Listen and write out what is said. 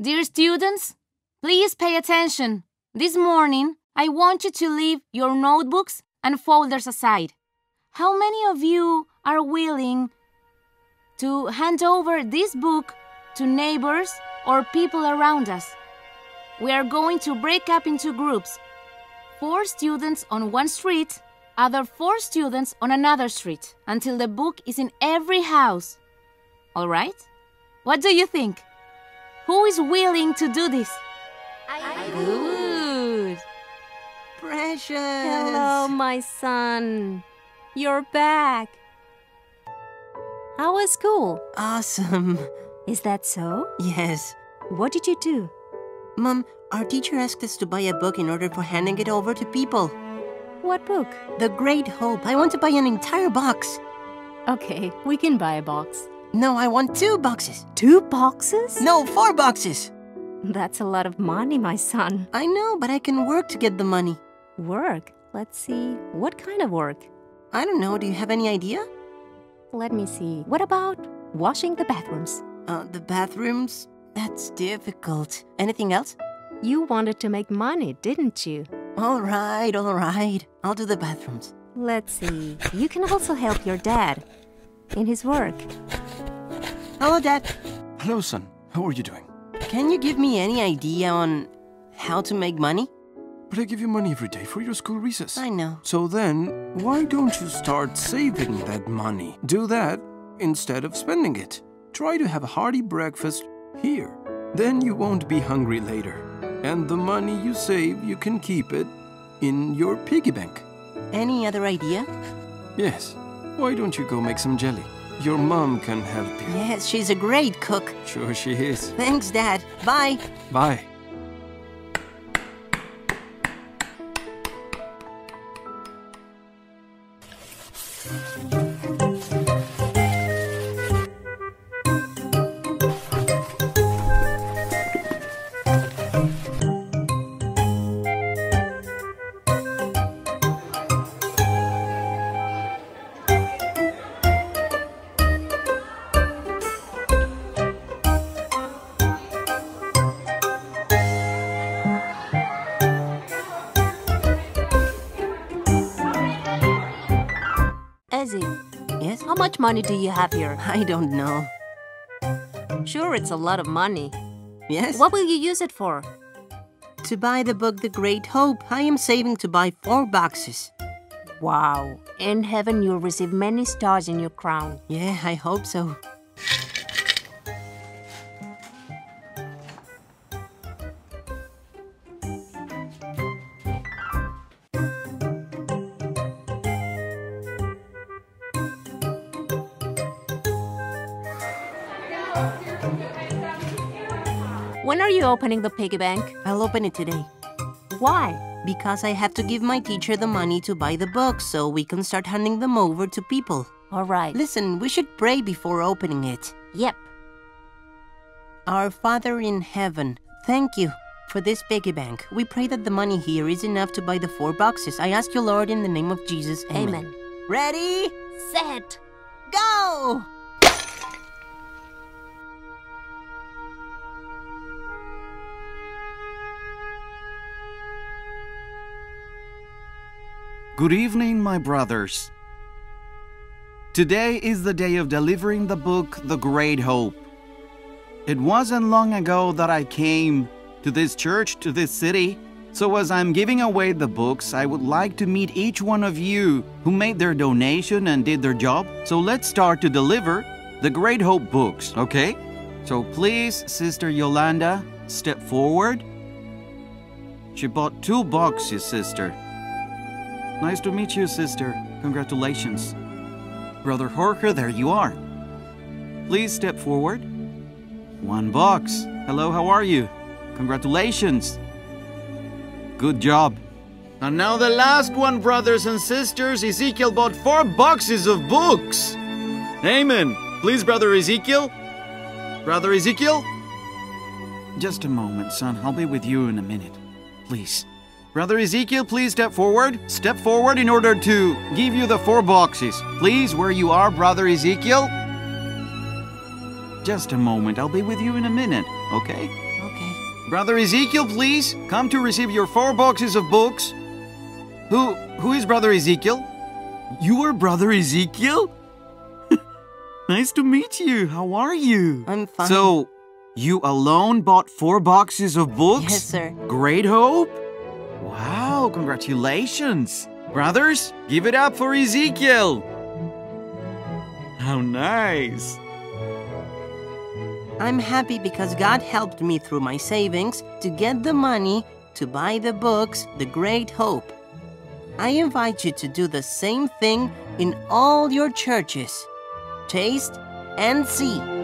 Dear students, please pay attention. This morning, I want you to leave your notebooks and folders aside. How many of you are willing to hand over this book to neighbors or people around us? We are going to break up into groups. Four students on one street, other four students on another street, until the book is in every house. All right? What do you think? Who is willing to do this? I good. Precious. Hello, my son. You're back. How was school? Awesome. Is that so? Yes. What did you do? Mom, our teacher asked us to buy a book in order for handing it over to people. What book? The Great Hope. I want to buy an entire box. Okay, we can buy a box. No, I want two boxes. Two boxes? No, four boxes. That's a lot of money, my son. I know, but I can work to get the money. Work? Let's see. What kind of work? I don't know. Do you have any idea? Let me see. What about washing the bathrooms? Uh, the bathrooms? That's difficult. Anything else? You wanted to make money, didn't you? All right, all right. I'll do the bathrooms. Let's see. You can also help your dad in his work. Hello, Dad. Hello, son. How are you doing? Can you give me any idea on how to make money? But I give you money every day for your school recess. I know. So then, why don't you start saving that money? Do that instead of spending it. Try to have a hearty breakfast here. Then you won't be hungry later. And the money you save, you can keep it in your piggy bank. Any other idea? Yes. Why don't you go make some jelly? Your mom can help you. Yes, she's a great cook. Sure she is. Thanks, Dad. Bye. Bye. Ezzy, Yes? how much money do you have here? I don't know. Sure, it's a lot of money. Yes? What will you use it for? To buy the book The Great Hope, I am saving to buy four boxes. Wow. In heaven, you'll receive many stars in your crown. Yeah, I hope so. When are you opening the piggy bank? I'll open it today. Why? Because I have to give my teacher the money to buy the books so we can start handing them over to people. All right. Listen, we should pray before opening it. Yep. Our Father in heaven, thank you for this piggy bank. We pray that the money here is enough to buy the four boxes. I ask you, Lord, in the name of Jesus. Amen. Amen. Ready? Set. Go! Good evening, my brothers. Today is the day of delivering the book The Great Hope. It wasn't long ago that I came to this church, to this city. So, as I'm giving away the books, I would like to meet each one of you who made their donation and did their job. So, let's start to deliver the Great Hope books, okay? So, please, Sister Yolanda, step forward. She bought two boxes, sister. Nice to meet you, sister. Congratulations. Brother Jorge, there you are. Please step forward. One box. Hello, how are you? Congratulations. Good job. And now the last one, brothers and sisters. Ezekiel bought four boxes of books. Amen. Please, Brother Ezekiel. Brother Ezekiel? Just a moment, son. I'll be with you in a minute. Please. Brother Ezekiel, please step forward. Step forward in order to give you the four boxes. Please, where you are, Brother Ezekiel. Just a moment. I'll be with you in a minute, okay? Okay. Brother Ezekiel, please come to receive your four boxes of books. Who who is Brother Ezekiel? You are Brother Ezekiel? nice to meet you. How are you? I'm fine. So, you alone bought four boxes of books? Yes, sir. Great Hope? Congratulations. Brothers, give it up for Ezekiel. How nice. I'm happy because God helped me through my savings to get the money to buy the books, The Great Hope. I invite you to do the same thing in all your churches. Taste and see.